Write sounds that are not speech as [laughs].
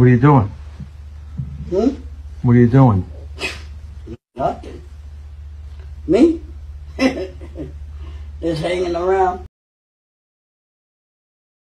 What are you doing? Hmm? What are you doing? Nothing. Me? [laughs] Just hanging around.